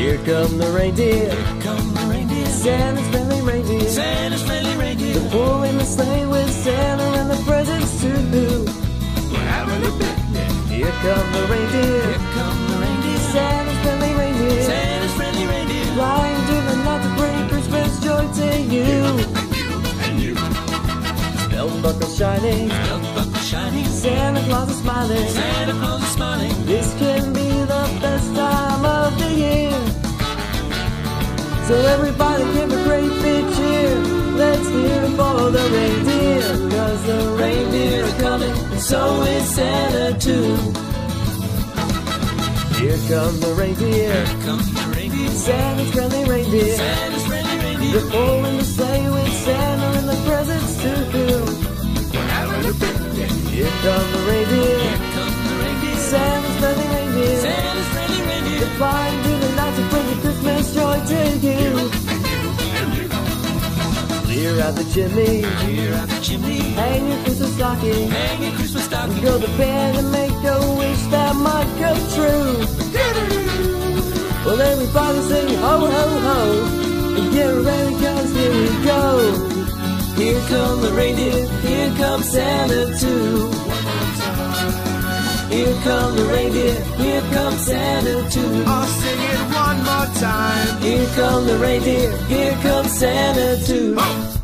Here come the reindeer. Here come the reindeer. Santa's friendly reindeer. Santa's friendly reindeer. They're pulling the sleigh with Santa and the presents too. We're having a picnic. Here come the reindeer. Here come the reindeer. Santa's friendly reindeer. Santa's friendly reindeer. Flying to the night to bring Christmas joy to you. And you, and you. Belt buckle shining. Belt buckle shining. Santa Claus is smiling. Santa Claus is smiling. This can be So everybody give a great big cheer. Let's hear it for the reindeer. Cause the reindeer are coming, and so is Santa too. Here come the reindeer. Here come the reindeer. Santa's friendly reindeer. Santa's friendly reindeer. They're pulling the sleigh with Santa and the presents too. We're having a picnic. Here come the reindeer. Here come the reindeer. Santa's friendly reindeer. Santa's friendly reindeer. Flying to you. And you, and you. Clear out the chimney, Clear out the chimney. hang your Christmas stocking, Hang your Christmas stocking. go to bed and make a wish that might come true. Well, everybody sing ho ho ho, and get ready 'cause here we go. Here come the reindeer, here comes Santa too. Here come the reindeer, here comes Santa too. I'll sing it one more time. Come the reindeer, here comes Santa too. Ho,